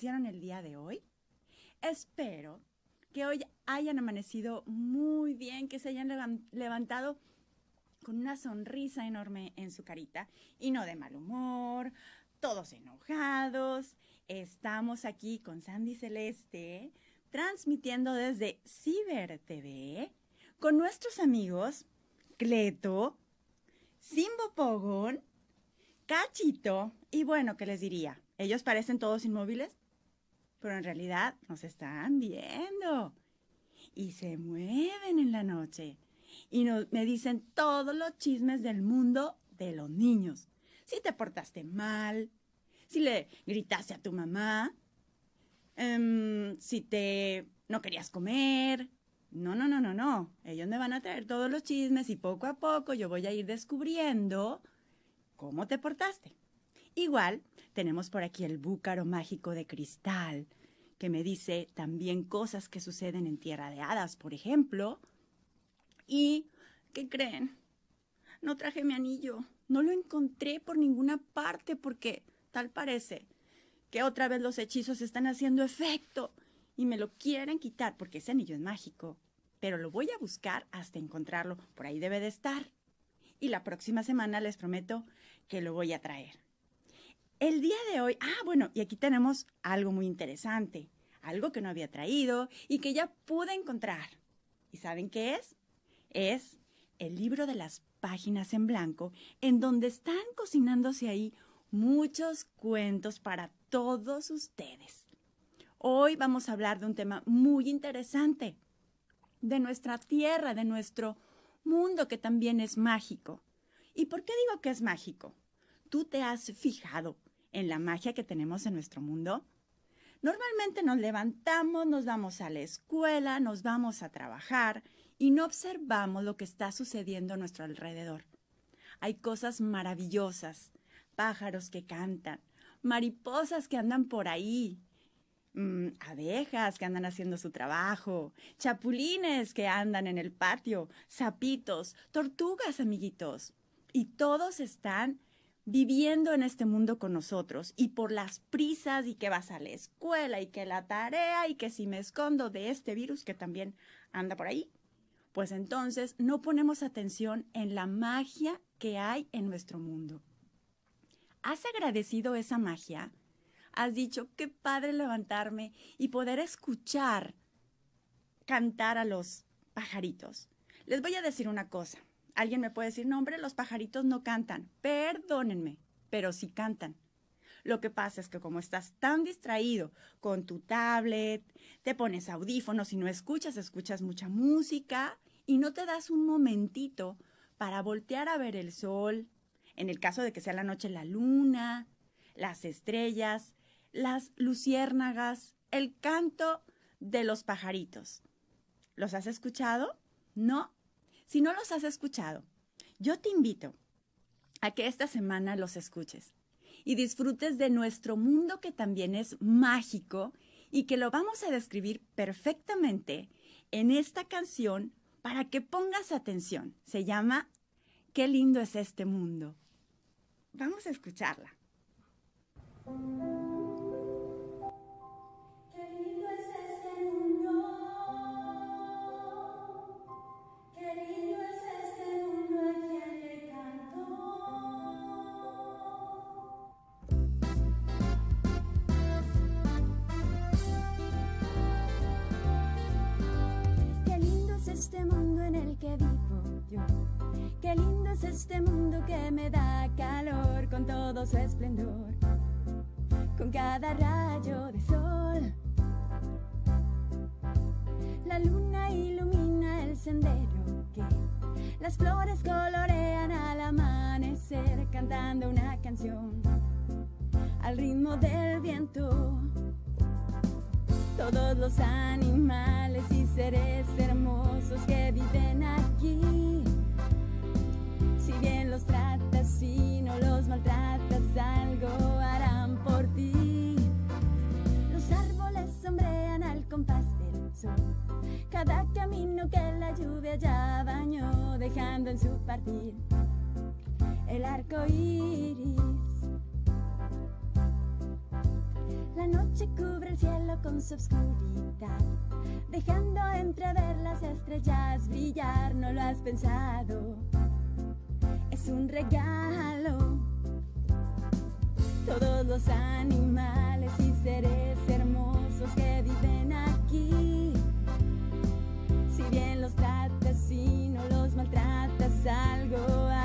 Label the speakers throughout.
Speaker 1: ¿cómo amanecieron el día de hoy? Espero que hoy hayan amanecido muy bien, que se hayan levantado con una sonrisa enorme en su carita y no de mal humor, todos enojados. Estamos aquí con Sandy Celeste, transmitiendo desde Ciber TV con nuestros amigos Cleto, Simbo Pogón, Cachito y bueno, ¿qué les diría? Ellos parecen todos inmóviles, pero en realidad nos están viendo y se mueven en la noche y me dicen todos los chismes del mundo de los niños. Si te portaste mal, si le gritaste a tu mamá, em, si te no querías comer. No, no, no, no, no. Ellos me van a traer todos los chismes y poco a poco yo voy a ir descubriendo cómo te portaste. Igual tenemos por aquí el búcaro mágico de cristal, que me dice también cosas que suceden en Tierra de Hadas, por ejemplo. Y, ¿qué creen? No traje mi anillo. No lo encontré por ninguna parte porque tal parece que otra vez los hechizos están haciendo efecto y me lo quieren quitar porque ese anillo es mágico. Pero lo voy a buscar hasta encontrarlo. Por ahí debe de estar. Y la próxima semana les prometo que lo voy a traer. El día de hoy, ah, bueno, y aquí tenemos algo muy interesante, algo que no había traído y que ya pude encontrar. ¿Y saben qué es? es el libro de las páginas en blanco, en donde están cocinándose ahí muchos cuentos para todos ustedes. Hoy vamos a hablar de un tema muy interesante, de nuestra tierra, de nuestro mundo que también es mágico. ¿Y por qué digo que es mágico? ¿Tú te has fijado en la magia que tenemos en nuestro mundo? Normalmente nos levantamos, nos vamos a la escuela, nos vamos a trabajar y no observamos lo que está sucediendo a nuestro alrededor. Hay cosas maravillosas, pájaros que cantan, mariposas que andan por ahí, mm, abejas que andan haciendo su trabajo, chapulines que andan en el patio, sapitos, tortugas, amiguitos. Y todos están viviendo en este mundo con nosotros y por las prisas y que vas a la escuela y que la tarea y que si me escondo de este virus que también anda por ahí, pues entonces no ponemos atención en la magia que hay en nuestro mundo. ¿Has agradecido esa magia? ¿Has dicho qué padre levantarme y poder escuchar cantar a los pajaritos? Les voy a decir una cosa. Alguien me puede decir, no hombre, los pajaritos no cantan. Perdónenme, pero sí cantan. Lo que pasa es que como estás tan distraído con tu tablet, te pones audífonos y no escuchas, escuchas mucha música y no te das un momentito para voltear a ver el sol, en el caso de que sea la noche la luna, las estrellas, las luciérnagas, el canto de los pajaritos. ¿Los has escuchado? ¿No? Si no los has escuchado, yo te invito a que esta semana los escuches y disfrutes de nuestro mundo que también es mágico y que lo vamos a describir perfectamente en esta canción para que pongas atención. Se llama Qué lindo es este mundo. Vamos a escucharla.
Speaker 2: Este mundo que me da calor con todo su esplendor, con cada rayo de sol. La luna ilumina el sendero que las flores colorean al amanecer cantando una canción al ritmo del viento. Todos los animales y seres hermosos que viven aquí si bien los tratas y no los maltratas, algo harán por ti. Los árboles sombrean al compás del sol. Cada camino que la lluvia ya bañó, dejando en su partir el arco iris. La noche cubre el cielo con su obscuridad, dejando entrever las estrellas brillar. No lo has pensado, es un regalo. Todos los animales y seres hermosos que viven aquí, si bien los tratas y no los maltratas, algo harán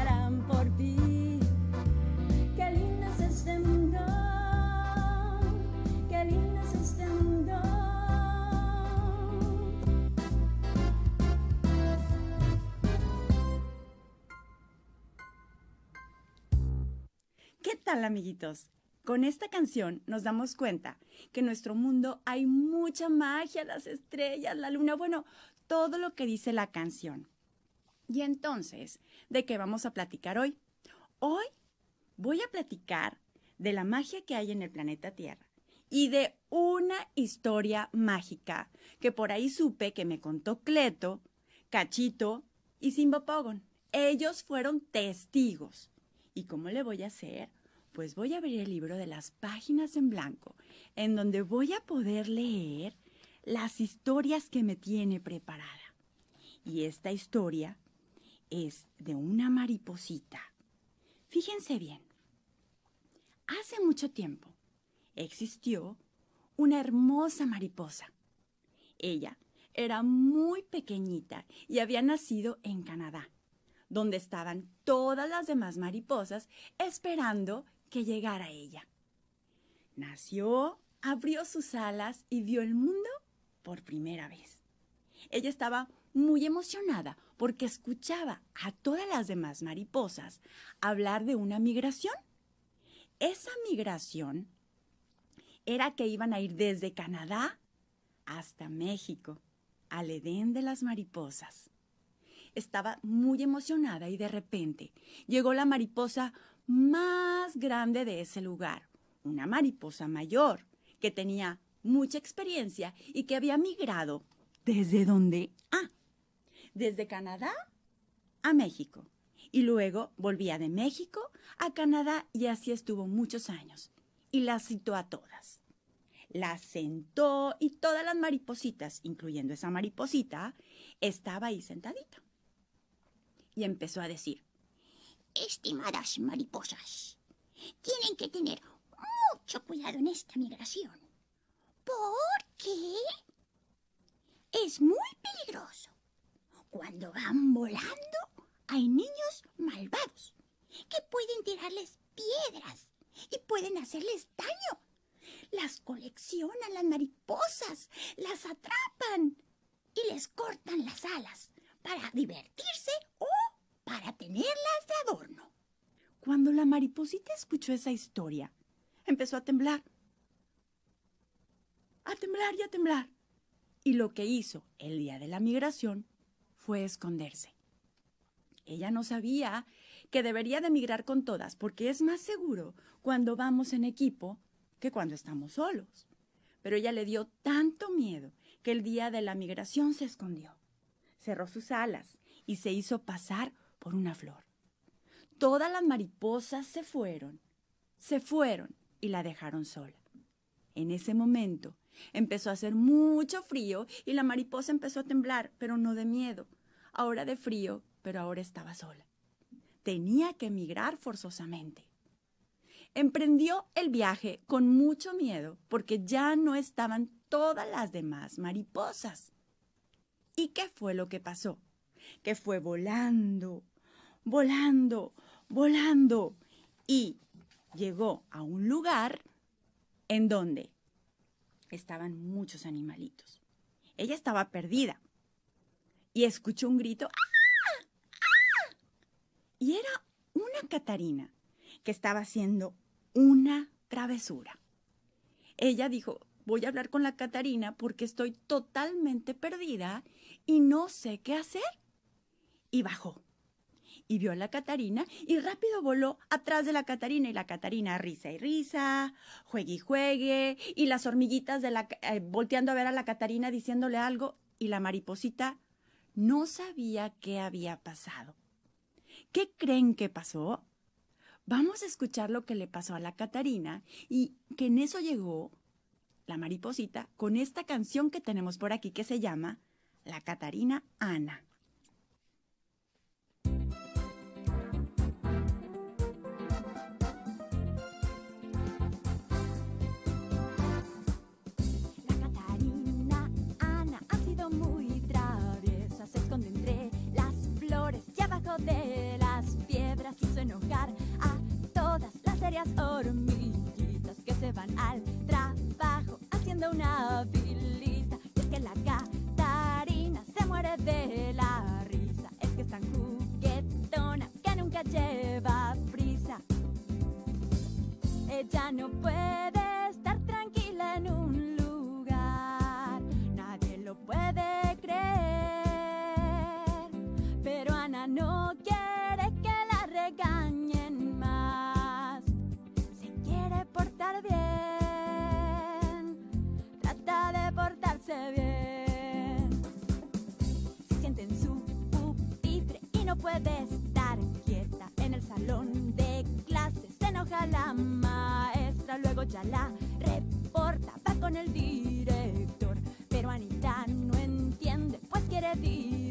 Speaker 1: tal, amiguitos? Con esta canción nos damos cuenta que en nuestro mundo hay mucha magia, las estrellas, la luna, bueno, todo lo que dice la canción. Y entonces, ¿de qué vamos a platicar hoy? Hoy voy a platicar de la magia que hay en el planeta Tierra y de una historia mágica que por ahí supe que me contó Cleto, Cachito y Simbopogon. Ellos fueron testigos. ¿Y cómo le voy a hacer? Pues voy a abrir el libro de las páginas en blanco, en donde voy a poder leer las historias que me tiene preparada. Y esta historia es de una mariposita. Fíjense bien. Hace mucho tiempo existió una hermosa mariposa. Ella era muy pequeñita y había nacido en Canadá, donde estaban todas las demás mariposas esperando que llegara ella. Nació, abrió sus alas y vio el mundo por primera vez. Ella estaba muy emocionada porque escuchaba a todas las demás mariposas hablar de una migración. Esa migración era que iban a ir desde Canadá hasta México, al Edén de las mariposas. Estaba muy emocionada y de repente llegó la mariposa más grande de ese lugar, una mariposa mayor, que tenía mucha experiencia y que había migrado desde dónde? Ah, desde Canadá a México. Y luego volvía de México a Canadá y así estuvo muchos años. Y las citó a todas. Las sentó y todas las maripositas, incluyendo esa mariposita, estaba ahí sentadita. Y empezó a decir,
Speaker 3: Estimadas mariposas, tienen que tener mucho cuidado en esta migración. Porque es muy peligroso. Cuando van volando, hay niños malvados que pueden tirarles piedras y pueden hacerles daño. Las coleccionan las mariposas, las atrapan y les cortan las alas para divertirse o para tenerlas de adorno.
Speaker 1: Cuando la mariposita escuchó esa historia, empezó a temblar. A temblar y a temblar. Y lo que hizo el día de la migración fue esconderse. Ella no sabía que debería de migrar con todas porque es más seguro cuando vamos en equipo que cuando estamos solos. Pero ella le dio tanto miedo que el día de la migración se escondió. Cerró sus alas y se hizo pasar por una flor. Todas las mariposas se fueron, se fueron y la dejaron sola. En ese momento empezó a hacer mucho frío y la mariposa empezó a temblar, pero no de miedo, ahora de frío, pero ahora estaba sola. Tenía que emigrar forzosamente. Emprendió el viaje con mucho miedo porque ya no estaban todas las demás mariposas. ¿Y qué fue lo que pasó? Que fue volando, volando, volando y llegó a un lugar en donde estaban muchos animalitos. Ella estaba perdida y escuchó un grito ¡Ah! ¡Ah! y era una Catarina que estaba haciendo una travesura. Ella dijo, voy a hablar con la Catarina porque estoy totalmente perdida y no sé qué hacer. Y bajó y vio a la Catarina y rápido voló atrás de la Catarina y la Catarina risa y risa, juegue y juegue y las hormiguitas de la, eh, volteando a ver a la Catarina diciéndole algo y la mariposita no sabía qué había pasado. ¿Qué creen que pasó? Vamos a escuchar lo que le pasó a la Catarina y que en eso llegó la mariposita con esta canción que tenemos por aquí que se llama La Catarina Ana.
Speaker 2: De las piedras hizo enojar a todas las serias hormiguitas que se van al trabajo haciendo una filita. Y es que la Catarina se muere de la risa, es que es tan juguetona que nunca lleva prisa. Ella no puede pues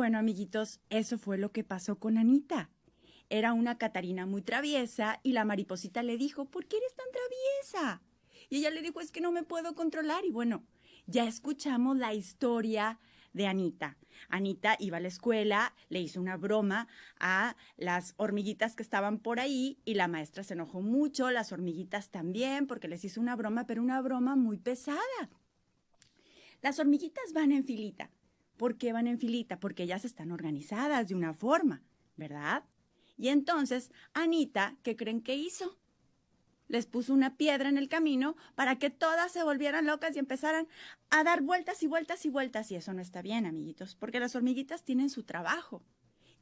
Speaker 1: bueno, amiguitos, eso fue lo que pasó con Anita. Era una Catarina muy traviesa y la mariposita le dijo, ¿por qué eres tan traviesa? Y ella le dijo, es que no me puedo controlar. Y bueno, ya escuchamos la historia de Anita. Anita iba a la escuela, le hizo una broma a las hormiguitas que estaban por ahí y la maestra se enojó mucho, las hormiguitas también, porque les hizo una broma, pero una broma muy pesada. Las hormiguitas van en filita. ¿Por qué van en filita? Porque ellas están organizadas de una forma, ¿verdad? Y entonces, Anita, ¿qué creen que hizo? Les puso una piedra en el camino para que todas se volvieran locas y empezaran a dar vueltas y vueltas y vueltas. Y eso no está bien, amiguitos, porque las hormiguitas tienen su trabajo.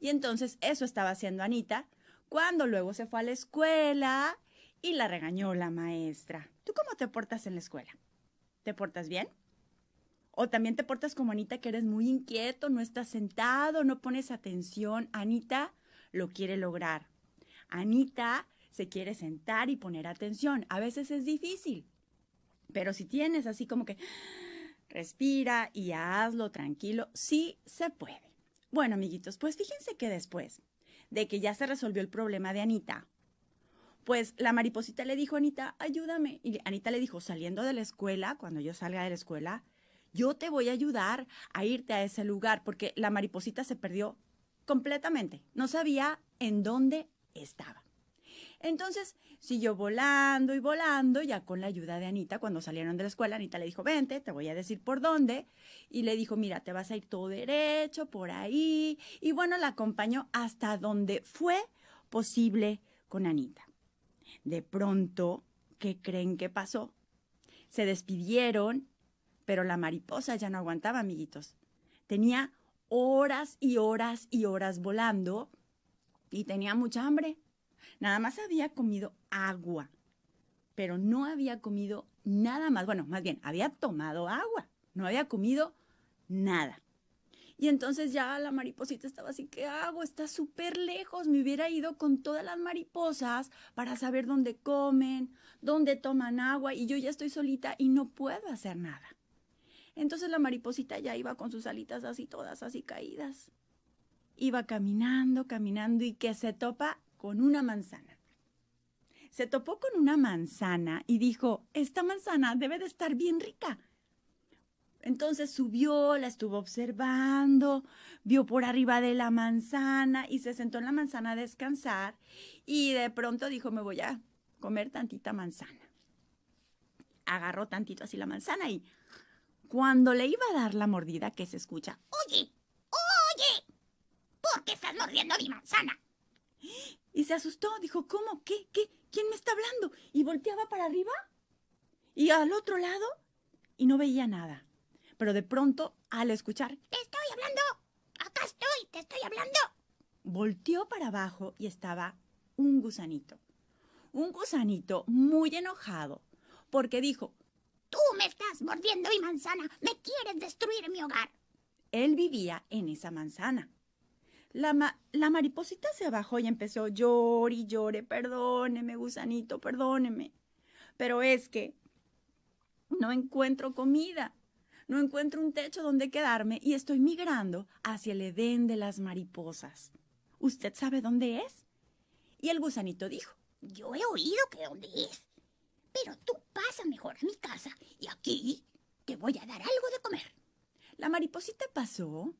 Speaker 1: Y entonces eso estaba haciendo Anita cuando luego se fue a la escuela y la regañó la maestra. ¿Tú cómo te portas en la escuela? ¿Te portas bien? O también te portas como Anita, que eres muy inquieto, no estás sentado, no pones atención. Anita lo quiere lograr. Anita se quiere sentar y poner atención. A veces es difícil, pero si tienes así como que respira y hazlo tranquilo, sí se puede. Bueno, amiguitos, pues fíjense que después de que ya se resolvió el problema de Anita, pues la mariposita le dijo a Anita, ayúdame. Y Anita le dijo, saliendo de la escuela, cuando yo salga de la escuela, yo te voy a ayudar a irte a ese lugar, porque la mariposita se perdió completamente. No sabía en dónde estaba. Entonces siguió volando y volando, ya con la ayuda de Anita, cuando salieron de la escuela, Anita le dijo, vente, te voy a decir por dónde. Y le dijo, mira, te vas a ir todo derecho, por ahí. Y bueno, la acompañó hasta donde fue posible con Anita. De pronto, ¿qué creen que pasó? Se despidieron, pero la mariposa ya no aguantaba, amiguitos. Tenía horas y horas y horas volando y tenía mucha hambre. Nada más había comido agua, pero no había comido nada más. Bueno, más bien, había tomado agua, no había comido nada. Y entonces ya la mariposita estaba así, ¿qué hago? Está súper lejos. Me hubiera ido con todas las mariposas para saber dónde comen, dónde toman agua y yo ya estoy solita y no puedo hacer nada. Entonces la mariposita ya iba con sus alitas así todas así caídas. Iba caminando, caminando y que se topa con una manzana. Se topó con una manzana y dijo, esta manzana debe de estar bien rica. Entonces subió, la estuvo observando, vio por arriba de la manzana y se sentó en la manzana a descansar y de pronto dijo, me voy a comer tantita manzana. Agarró tantito así la manzana y cuando le iba a dar la mordida que se escucha,
Speaker 3: Oye, oye, ¿por qué estás mordiendo mi manzana?
Speaker 1: y se asustó, dijo, ¿cómo? ¿Qué? ¿Qué? ¿Quién me está hablando? Y volteaba para arriba y al otro lado y no veía nada. Pero de pronto, al escuchar,
Speaker 3: Te estoy hablando. Acá estoy, te estoy hablando.
Speaker 1: volteó para abajo y estaba un gusanito. Un gusanito muy enojado porque dijo,
Speaker 3: estás mordiendo mi manzana. Me quieres destruir mi hogar.
Speaker 1: él vivía en esa manzana. La, ma- la mariposita se bajó y empezó llore y llore, perdóneme, gusanito, perdóneme. Pero es que no encuentro comida, no encuentro un techo donde quedarme y estoy migrando hacia el Edén de las mariposas. ¿Usted sabe dónde es? Y el gusanito dijo,
Speaker 3: Yo he oído que dónde es. Pero tú pasa mejor a mi casa y aquí te voy a dar algo de comer.
Speaker 1: La mariposita pasó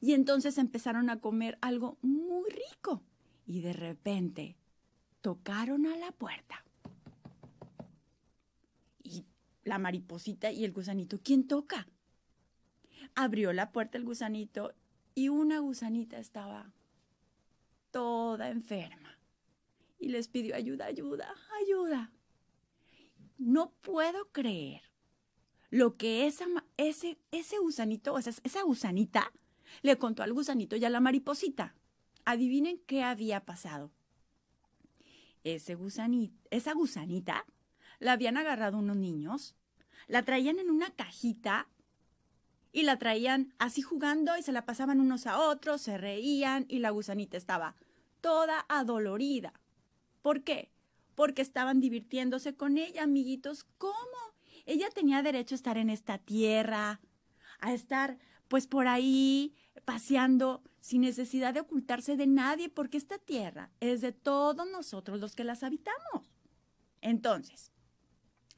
Speaker 1: y entonces empezaron a comer algo muy rico y de repente tocaron a la puerta. Y la mariposita y el gusanito, ¿quién toca? Abrió la puerta el gusanito y una gusanita estaba toda enferma y les pidió ayuda, ayuda, ayuda. No puedo creer lo que esa, ese, ese gusanito, o sea, esa gusanita, le contó al gusanito y a la mariposita. Adivinen qué había pasado. Ese gusanito, esa gusanita la habían agarrado unos niños, la traían en una cajita y la traían así jugando y se la pasaban unos a otros, se reían y la gusanita estaba toda adolorida. ¿Por qué? Porque estaban divirtiéndose con ella, amiguitos. ¿Cómo? Ella tenía derecho a estar en esta tierra, a estar pues por ahí paseando sin necesidad de ocultarse de nadie, porque esta tierra es de todos nosotros los que las habitamos. Entonces,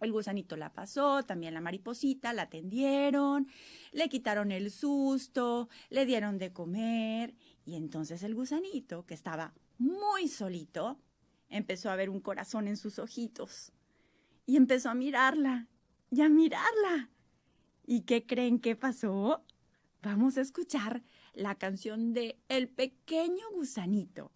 Speaker 1: el gusanito la pasó, también la mariposita, la atendieron, le quitaron el susto, le dieron de comer, y entonces el gusanito, que estaba muy solito, empezó a ver un corazón en sus ojitos y empezó a mirarla y a mirarla. ¿Y qué creen que pasó? Vamos a escuchar la canción de El pequeño gusanito.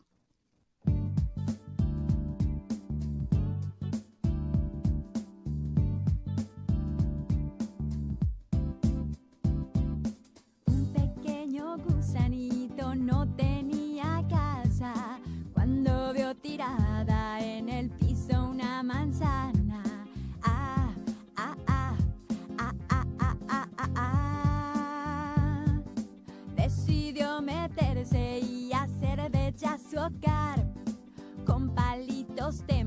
Speaker 2: Un pequeño gusanito no tenía con palitos de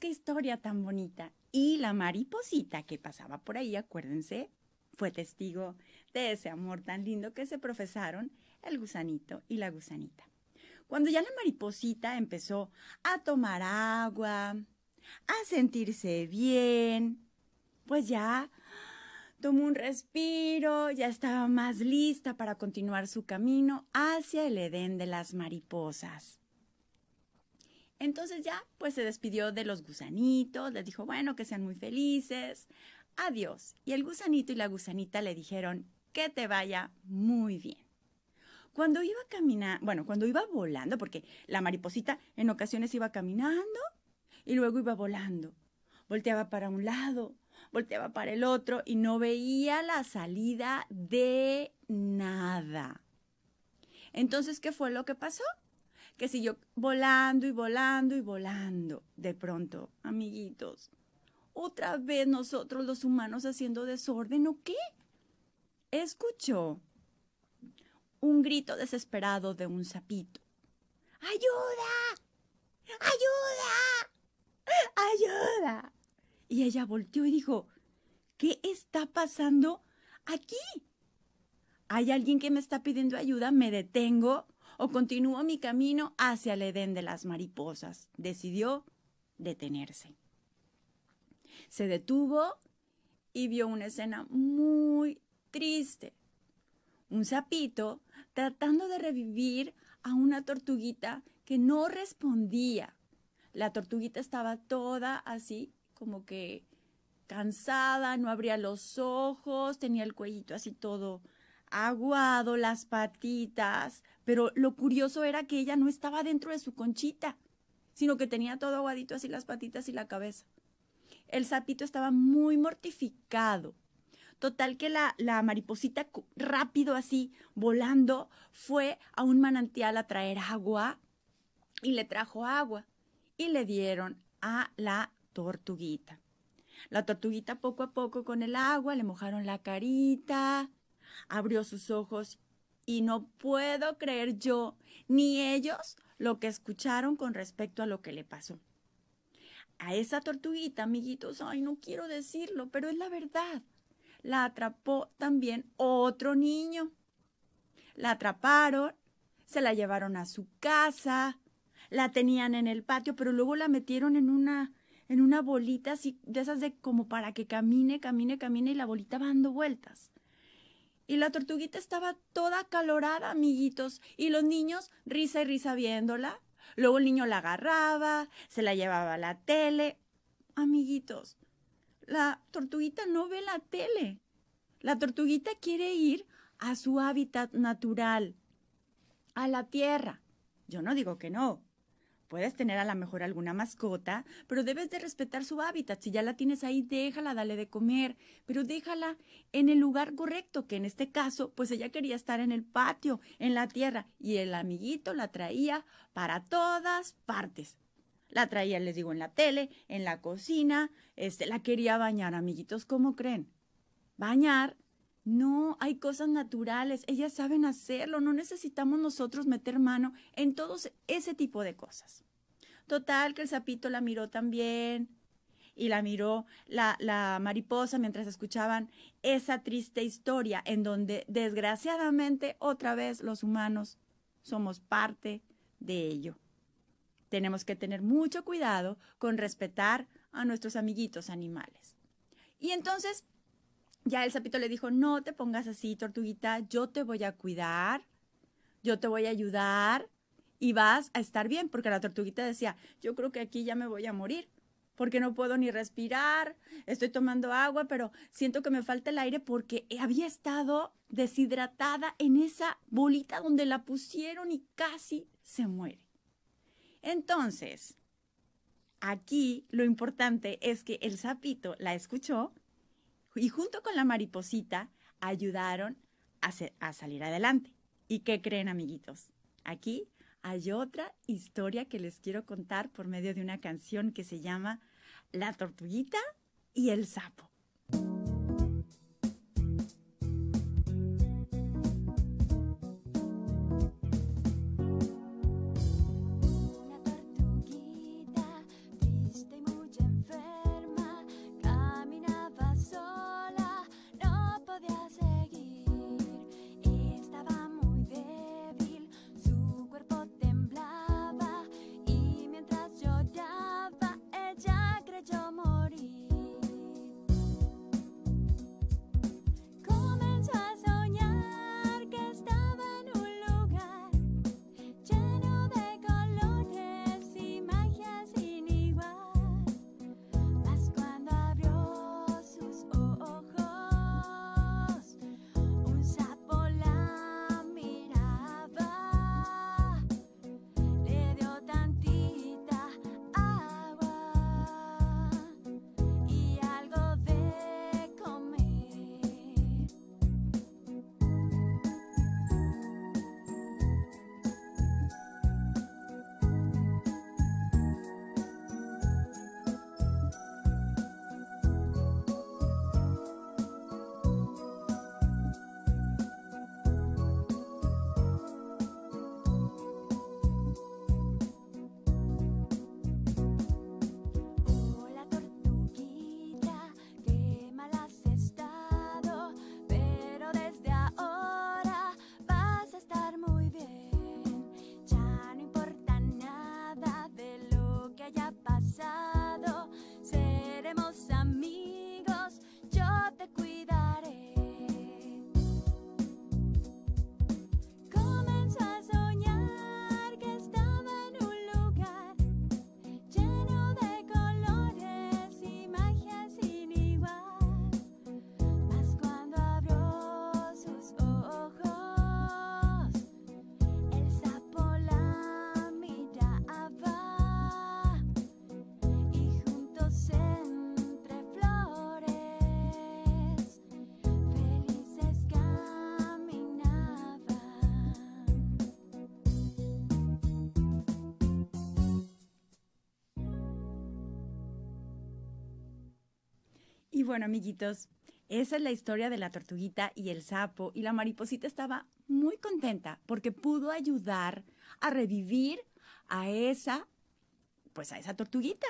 Speaker 1: qué historia tan bonita. Y la mariposita que pasaba por ahí, acuérdense, fue testigo de ese amor tan lindo que se profesaron el gusanito y la gusanita. Cuando ya la mariposita empezó a tomar agua, a sentirse bien, pues ya tomó un respiro, ya estaba más lista para continuar su camino hacia el Edén de las mariposas. Entonces ya, pues se despidió de los gusanitos, les dijo, bueno, que sean muy felices, adiós. Y el gusanito y la gusanita le dijeron, que te vaya muy bien. Cuando iba caminando, bueno, cuando iba volando, porque la mariposita en ocasiones iba caminando y luego iba volando. Volteaba para un lado, volteaba para el otro y no veía la salida de nada. Entonces, ¿qué fue lo que pasó? Que siguió volando y volando y volando. De pronto, amiguitos, otra vez nosotros los humanos haciendo desorden o qué? Escuchó un grito desesperado de un sapito. ¡Ayuda! ¡Ayuda! ¡Ayuda! Y ella volteó y dijo, ¿qué está pasando aquí? ¿Hay alguien que me está pidiendo ayuda? ¿Me detengo o continúo mi camino hacia el Edén de las mariposas? Decidió detenerse. Se detuvo y vio una escena muy triste. Un sapito tratando de revivir a una tortuguita que no respondía. La tortuguita estaba toda así como que cansada, no abría los ojos, tenía el cuellito así todo aguado, las patitas, pero lo curioso era que ella no estaba dentro de su conchita, sino que tenía todo aguadito así las patitas y la cabeza. El sapito estaba muy mortificado. Total que la, la mariposita rápido así, volando, fue a un manantial a traer agua y le trajo agua y le dieron a la tortuguita. La tortuguita poco a poco con el agua le mojaron la carita, abrió sus ojos y no puedo creer yo ni ellos lo que escucharon con respecto a lo que le pasó. A esa tortuguita, amiguitos, ay, no quiero decirlo, pero es la verdad. La atrapó también otro niño. La atraparon, se la llevaron a su casa, la tenían en el patio, pero luego la metieron en una en una bolita así, de esas de como para que camine, camine, camine y la bolita va dando vueltas. Y la tortuguita estaba toda calorada, amiguitos, y los niños risa y risa viéndola. Luego el niño la agarraba, se la llevaba a la tele. Amiguitos, la tortuguita no ve la tele. La tortuguita quiere ir a su hábitat natural, a la tierra. Yo no digo que no, Puedes tener a lo mejor alguna mascota, pero debes de respetar su hábitat. Si ya la tienes ahí, déjala, dale de comer, pero déjala en el lugar correcto, que en este caso, pues ella quería estar en el patio, en la tierra, y el amiguito la traía para todas partes. La traía, les digo, en la tele, en la cocina, este, la quería bañar, amiguitos, ¿cómo creen? Bañar no, hay cosas naturales, ellas saben hacerlo, no necesitamos nosotros meter mano en todo ese tipo de cosas. Total, que el sapito la miró también y la miró la, la mariposa mientras escuchaban esa triste historia en donde desgraciadamente otra vez los humanos somos parte de ello. Tenemos que tener mucho cuidado con respetar a nuestros amiguitos animales. Y entonces ya el sapito le dijo, no te pongas así, tortuguita, yo te voy a cuidar, yo te voy a ayudar y vas a estar bien, porque la tortuguita decía, yo creo que aquí ya me voy a morir, porque no puedo ni respirar, estoy tomando agua, pero siento que me falta el aire porque había estado deshidratada en esa bolita donde la pusieron y casi se muere. Entonces, aquí lo importante es que el sapito la escuchó y junto con la mariposita ayudaron a, salir adelante. ¿Y qué creen, amiguitos? Aquí hay otra historia que les quiero contar por medio de una canción que se llama La tortuguita y el sapo. Bueno, amiguitos, esa es la historia de la tortuguita y el sapo. Y la mariposita estaba muy contenta porque pudo ayudar a revivir a esa, pues a esa tortuguita.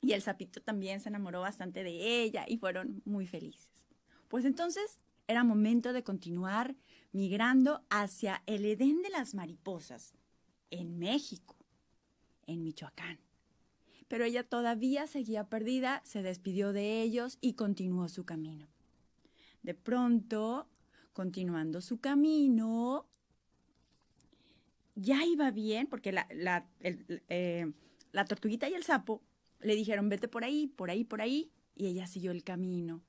Speaker 1: Y el sapito también se enamoró bastante de ella y fueron muy felices. Pues entonces era momento de continuar migrando hacia el Edén de las mariposas, en México, en Michoacán. Pero ella todavía seguía perdida, se despidió de ellos y continuó su camino. De pronto, continuando su camino, ya iba bien, porque eh, la tortuguita y el sapo le dijeron, vete por ahí, por ahí, por ahí, y ella siguió el camino.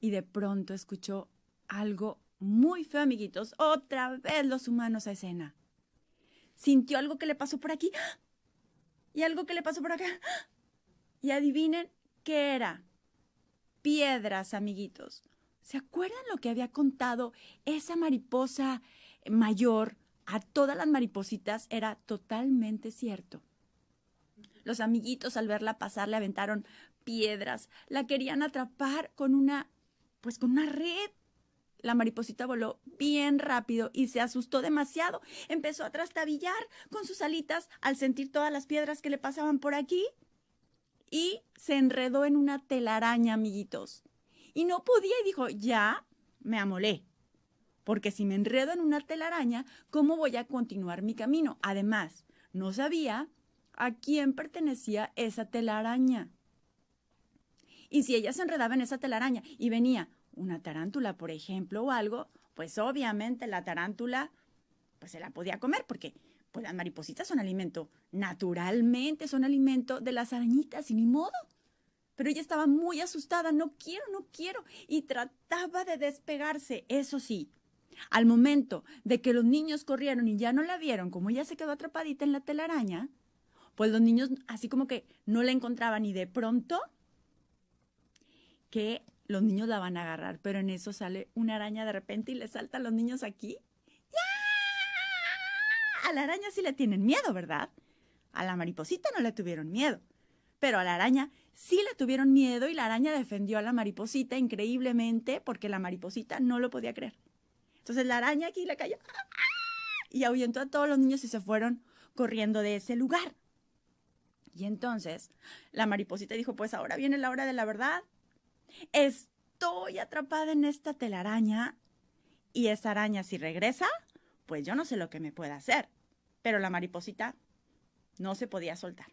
Speaker 1: Y de pronto escuchó algo muy feo, amiguitos. Otra vez los humanos a escena. Sintió algo que le pasó por aquí y algo que le pasó por acá. Y adivinen qué era. Piedras, amiguitos. ¿Se acuerdan lo que había contado esa mariposa mayor a todas las maripositas? Era totalmente cierto. Los amiguitos al verla pasar le aventaron piedras, la querían atrapar con una, pues con una red. La mariposita voló bien rápido y se asustó demasiado. Empezó a trastabillar con sus alitas al sentir todas las piedras que le pasaban por aquí y se enredó en una telaraña, amiguitos. Y no podía y dijo, ya me amolé. Porque si me enredo en una telaraña, ¿cómo voy a continuar mi camino? Además, no sabía a quién pertenecía esa telaraña. Y si ella se enredaba en esa telaraña y venía una tarántula, por ejemplo, o algo, pues obviamente la tarántula pues se la podía comer porque pues las maripositas son alimento, naturalmente son alimento de las arañitas y ni modo. Pero ella estaba muy asustada, no quiero, no quiero, y trataba de despegarse, eso sí. Al momento de que los niños corrieron y ya no la vieron, como ella se quedó atrapadita en la telaraña, pues los niños así como que no la encontraban y de pronto que los niños la van a agarrar, pero en eso sale una araña de repente y le salta a los niños aquí. ¡Ya! A la araña sí le tienen miedo, ¿verdad? A la mariposita no le tuvieron miedo, pero a la araña sí le tuvieron miedo y la araña defendió a la mariposita increíblemente porque la mariposita no lo podía creer. Entonces la araña aquí le cayó y ahuyentó a todos los niños y se fueron corriendo de ese lugar. Y entonces la mariposita dijo, pues ahora viene la hora de la verdad. Estoy atrapada en esta telaraña y esa araña si regresa, pues yo no sé lo que me puede hacer. Pero la mariposita no se podía soltar.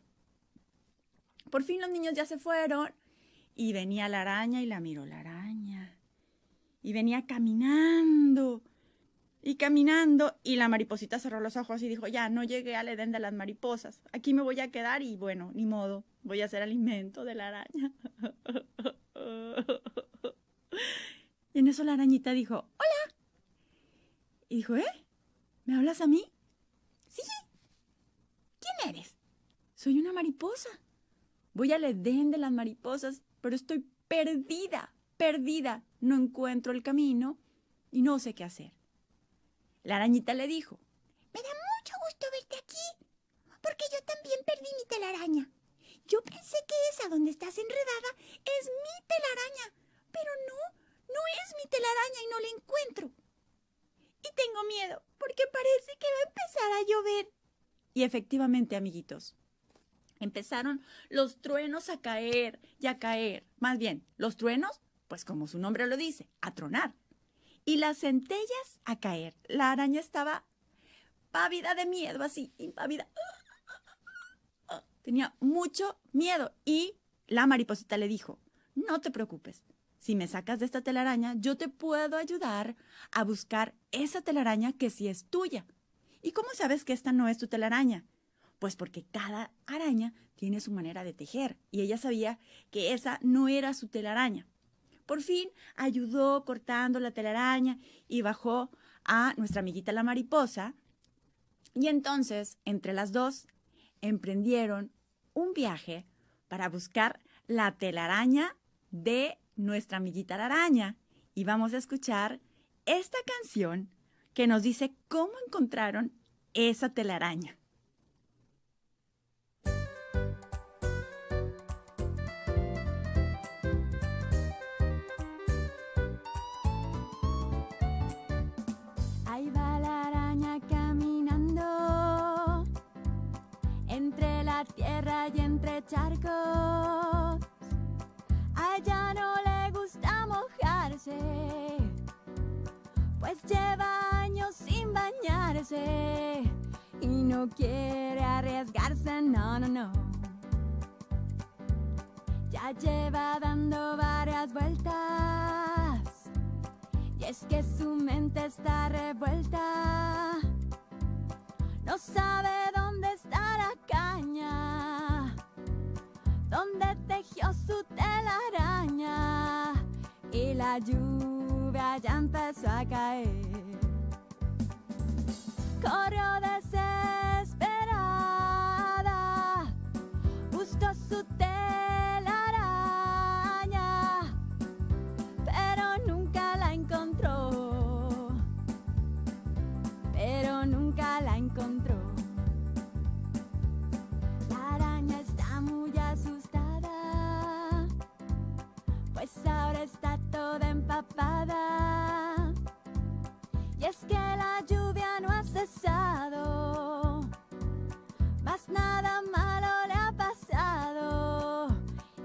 Speaker 1: Por fin los niños ya se fueron y venía la araña y la miró la araña. Y venía caminando y caminando y la mariposita cerró los ojos y dijo, ya, no llegué al Edén de las mariposas, aquí me voy a quedar y bueno, ni modo, voy a ser alimento de la araña. Y en eso la arañita dijo, hola. Y dijo, ¿eh? ¿Me hablas a mí? Sí. ¿Quién eres? Soy una mariposa. Voy al Edén de las mariposas, pero estoy perdida, perdida. No encuentro el camino y no sé qué hacer. La arañita le dijo,
Speaker 3: Me da mucho gusto verte aquí, porque yo también perdí mi telaraña. Yo pensé que esa donde estás enredada es mi telaraña, pero no, no es mi telaraña y no la encuentro. Y tengo miedo, porque parece que va a empezar a llover.
Speaker 1: Y efectivamente, amiguitos, empezaron los truenos a caer y a caer. Más bien, los truenos, pues como su nombre lo dice, a tronar y las centellas a caer. La araña estaba pávida de miedo, así, impávida. Tenía mucho miedo y la mariposita le dijo, no te preocupes, si me sacas de esta telaraña, yo te puedo ayudar a buscar esa telaraña que sí es tuya. ¿Y cómo sabes que esta no es tu telaraña? Pues porque cada araña tiene su manera de tejer y ella sabía que esa no era su telaraña. Por fin ayudó cortando la telaraña y bajó a nuestra amiguita la mariposa. Y entonces, entre las dos, emprendieron un viaje para buscar la telaraña de nuestra amiguita la araña. Y vamos a escuchar esta canción que nos dice cómo encontraron esa telaraña.
Speaker 2: Charcos. A ella no le gusta mojarse, pues lleva años sin bañarse y no quiere arriesgarse, no, no, no. Ya lleva dando varias vueltas y es que su mente está revuelta. No sabe dónde la dónde tejió su telaraña y la lluvia ya empezó a caer. Corrió desesperada, está toda empapada. Y es que la lluvia no ha cesado, más nada malo le ha pasado.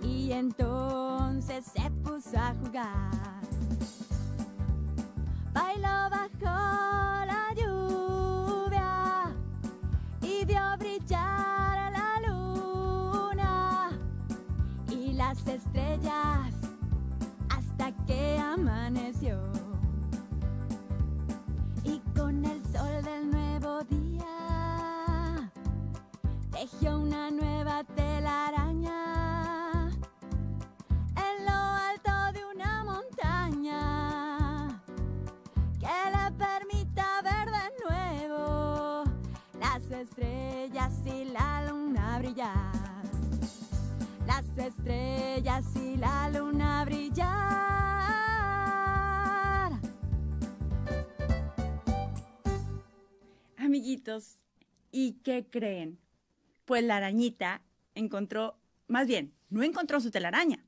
Speaker 2: Y entonces se puso a jugar. Bailó bajo tejió una nueva telaraña en lo alto de una montaña que le permita ver de nuevo las estrellas y la luna brillar. Las estrellas y la luna brillar.
Speaker 1: Amiguitos, ¿y qué creen? Pues la arañita encontró, más bien, no encontró su telaraña,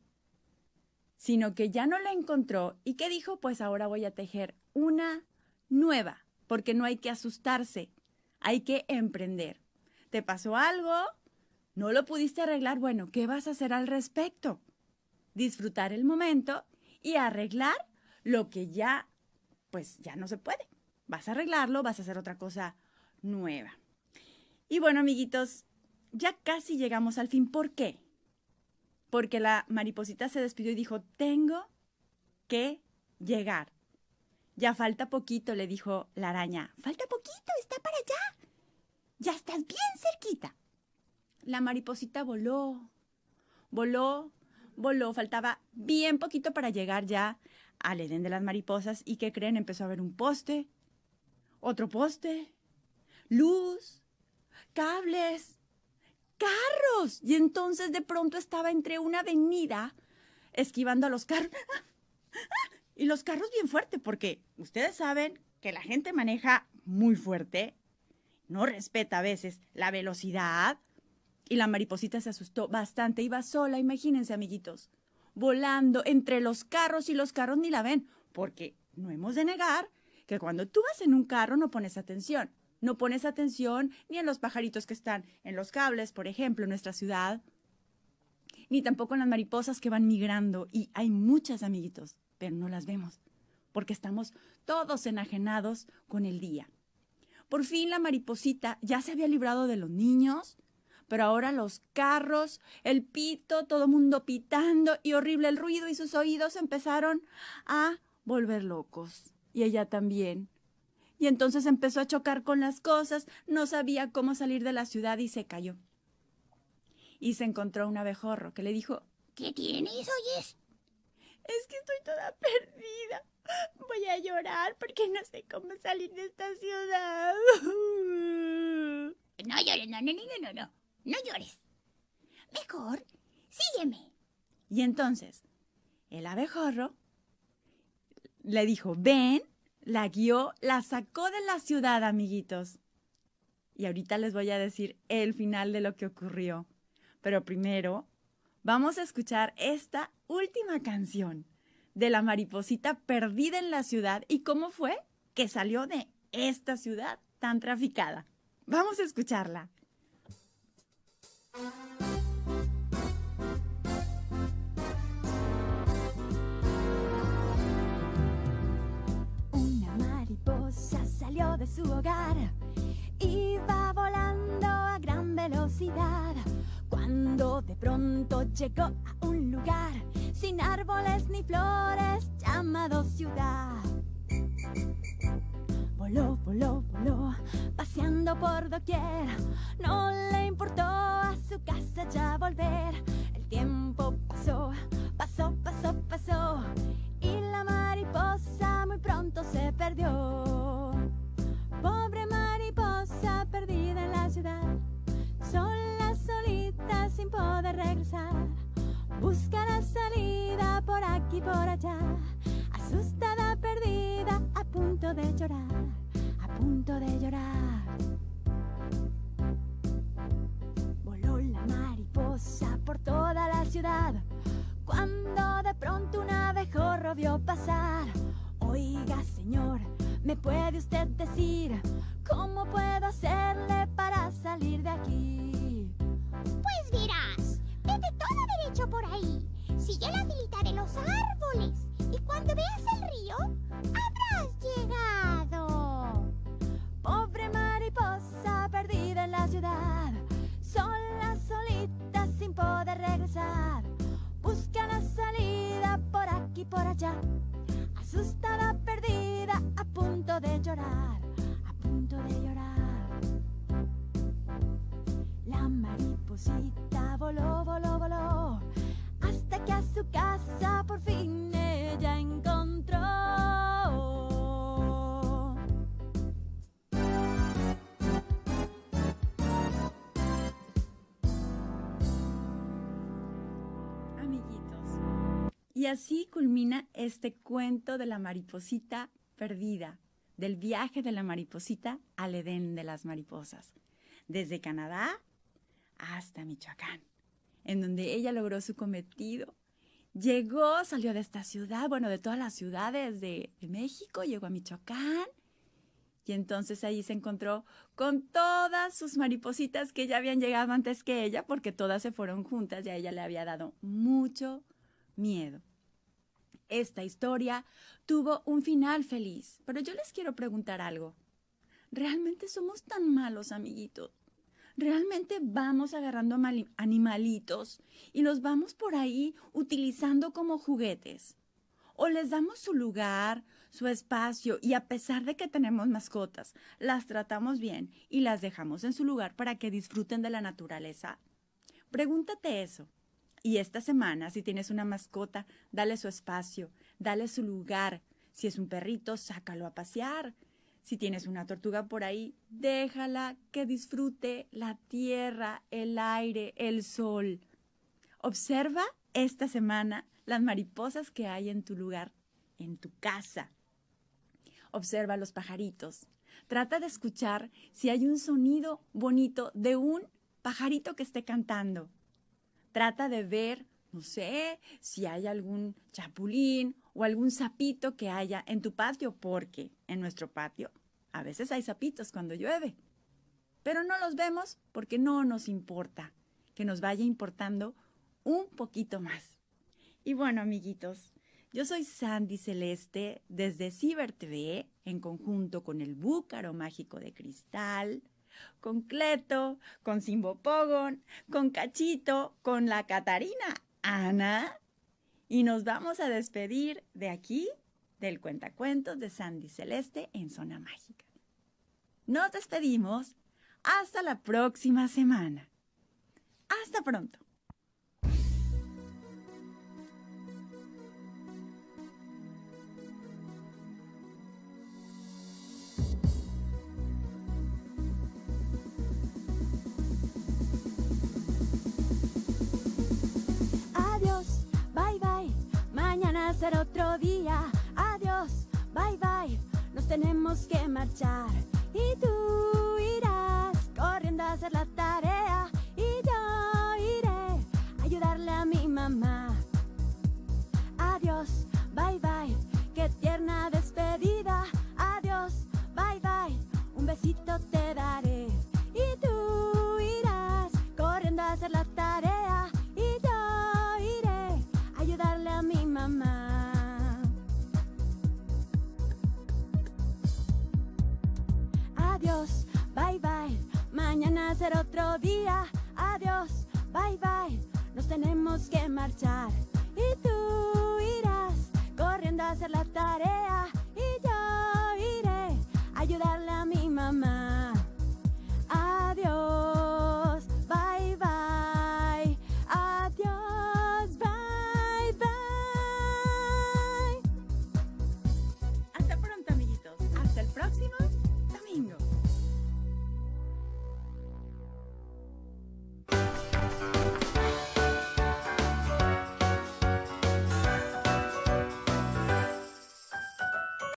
Speaker 1: sino que ya no la encontró y que dijo, pues ahora voy a tejer una nueva, porque no hay que asustarse, hay que emprender. ¿Te pasó algo? ¿No lo pudiste arreglar? Bueno, ¿qué vas a hacer al respecto? Disfrutar el momento y arreglar lo que ya, pues ya no se puede. Vas a arreglarlo, vas a hacer otra cosa nueva. Y bueno, amiguitos, ya casi llegamos al fin. ¿Por qué? Porque la mariposita se despidió y dijo, tengo que llegar. Ya falta poquito, le dijo la araña.
Speaker 3: Falta poquito, está para allá. Ya estás bien cerquita.
Speaker 1: La mariposita voló, voló, voló. Faltaba bien poquito para llegar ya al Edén de las mariposas. ¿Y qué creen? Empezó a ver un poste, otro poste, luz, cables, carros. Y entonces de pronto estaba entre una avenida esquivando a los carros. Y los carros bien fuerte, porque ustedes saben que la gente maneja muy fuerte, no respeta a veces la velocidad. Y la mariposita se asustó bastante, iba sola, imagínense amiguitos, volando entre los carros y los carros ni la ven, porque no hemos de negar que cuando tú vas en un carro no pones atención. No pones atención ni en los pajaritos que están en los cables, por ejemplo, en nuestra ciudad, ni tampoco en las mariposas que van migrando. Y hay muchas, amiguitos, pero no las vemos, porque estamos todos enajenados con el día. Por fin la mariposita ya se había librado de los niños, pero ahora los carros, el pito, todo mundo pitando y horrible el ruido y sus oídos empezaron a volver locos. Y ella también. Y entonces empezó a chocar con las cosas, no sabía cómo salir de la ciudad y se cayó. Y se encontró un abejorro que le dijo,
Speaker 3: ¿Qué tienes, oyes?
Speaker 1: es que estoy toda perdida. Voy a llorar porque no sé cómo salir de esta ciudad.
Speaker 3: No llores, no, no, no, no, no, no. No llores. Mejor, sígueme.
Speaker 1: Y entonces, el abejorro le dijo, ven, la guió, la sacó de la ciudad, amiguitos. Y ahorita les voy a decir el final de lo que ocurrió. Pero primero, vamos a escuchar esta última canción de la mariposita perdida en la ciudad y cómo fue que salió de esta ciudad tan traficada. Vamos a escucharla.
Speaker 2: Su hogar. Iba volando a gran velocidad cuando de pronto llegó a un lugar sin árboles ni flores llamado ciudad. Voló, voló, voló, paseando por doquier. No le importó a su casa ya volver. El tiempo pasó, pasó, pasó, pasó. Y la mariposa muy pronto se perdió. Ciudad. Sola, solita, sin poder regresar. Busca la salida por aquí, por allá. Asustada, perdida, a punto de llorar. A punto de llorar. Voló la mariposa por toda la ciudad. Cuando de pronto un abejorro vio pasar. Oiga, señor, ¿me puede usted decir cómo puedo hacerle para salir de aquí?
Speaker 3: Pues verás, vete todo derecho por ahí. Sigue la filita de los árboles. Y cuando veas el río, habrás llegado.
Speaker 2: Pobre mariposa perdida en la ciudad, sola, solita, sin poder regresar. Busca la salida por aquí, por allá. Asustada, perdida, a punto de llorar, de llorar. La mariposita voló, voló, voló, hasta que a su casa por fin ella encontró.
Speaker 1: Amiguitos. Y así culmina este cuento de la mariposita perdida, del viaje de la mariposita al Edén de las mariposas, desde Canadá hasta Michoacán, en donde ella logró su cometido. Llegó, salió de esta ciudad, bueno, de todas las ciudades de, México, llegó a Michoacán y entonces ahí se encontró con todas sus maripositas que ya habían llegado antes que ella, porque todas se fueron juntas y a ella le había dado mucho miedo. Esta historia tuvo un final feliz, pero yo les quiero preguntar algo. ¿Realmente somos tan malos, amiguitos? ¿Realmente vamos agarrando mali- animalitos y los vamos por ahí utilizando como juguetes? ¿O les damos su lugar, su espacio y a pesar de que tenemos mascotas, las tratamos bien y las dejamos en su lugar para que disfruten de la naturaleza? Pregúntate eso. Y esta semana, si tienes una mascota, dale su espacio, dale su lugar. Si es un perrito, sácalo a pasear. Si tienes una tortuga por ahí, déjala que disfrute la tierra, el aire, el sol. Observa esta semana las mariposas que hay en tu lugar, en tu casa. Observa los pajaritos. Trata de escuchar si hay un sonido bonito de un pajarito que esté cantando. Trata de ver, no sé, si hay algún chapulín o algún sapito que haya en tu patio, porque en nuestro patio a veces hay sapitos cuando llueve. Pero no los vemos porque no nos importa que nos vaya importando un poquito más. Y bueno, amiguitos, yo soy Sandy Celeste desde Ciber TV en conjunto con el Búcaro Mágico de Cristal, con Cleto, con Simbo Pogon, con Cachito, con la Catarina Ana. Y nos vamos a despedir de aquí del cuentacuentos de Sandy Celeste en Zona Mágica. Nos despedimos hasta la próxima semana. Hasta pronto.
Speaker 2: Mañana será otro día. Adiós, bye bye, nos tenemos que marchar. Y tú